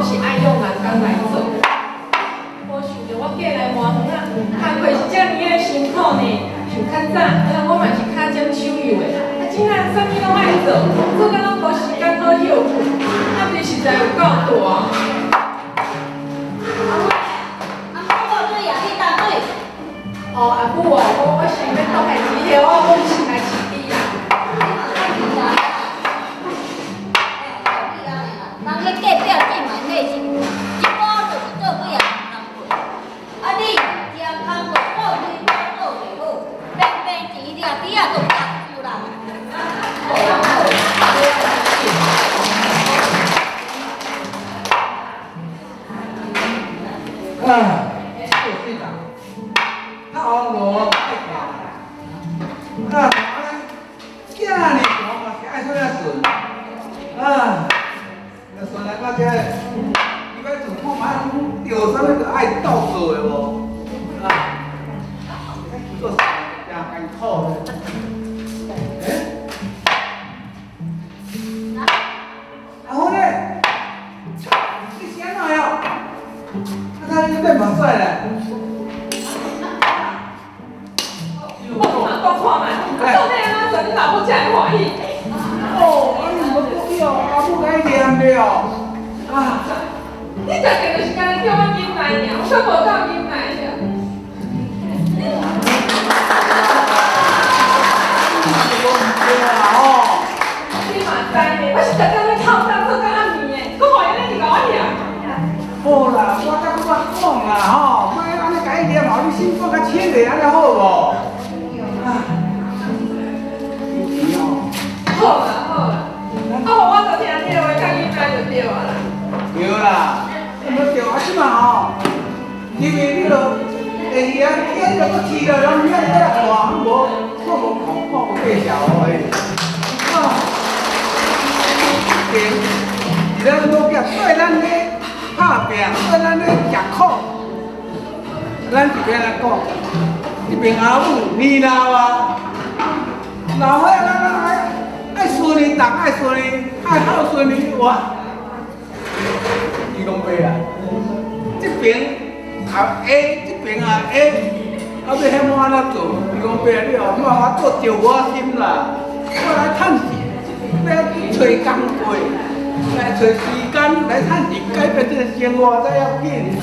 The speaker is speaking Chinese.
我是爱用人工来做。我想着我过来换园啊，工课是遮尔的辛苦呢，想较早，我嘛是较种手艺的，啊，怎啊啥物拢爱做，做到拢无时间好休，压力实在有够大。哦，阿母哦，我我想要倒海几条，我我是来饲啊。好罗太大，啊，囝呢，我嘛是爱做遐顺，啊，那算来到这，伊要做看嘛，有时候就爱倒做的啊，他你变蛮帅嘞。阿母真欢喜。哦，阿你无故意哦，阿母该念的哦。啊，你食个就是干叫我我却无够饮甲伊念哦，你心肝较清的安尼好无？啊。好啦好啦，啊我我就听你的话，较应该就对啊啦。对啦，唔对啊，即嘛吼，因为你著会晓见着个饲着，人遐遐大，无我无看看无介绍诶。啊，对，咱老家对咱咱一边来讲，一边阿母年老啊，老岁咱咱爱。爱顺利，大爱顺利，爱好顺利哇！伊讲袂啦，这边啊 A，这边啊 A，啊要遐么安怎做？伊讲袂啦，你哦，莫法做着我心啦，我来趁钱，要找工过，来找时间来趁钱，改变这个生活才要紧。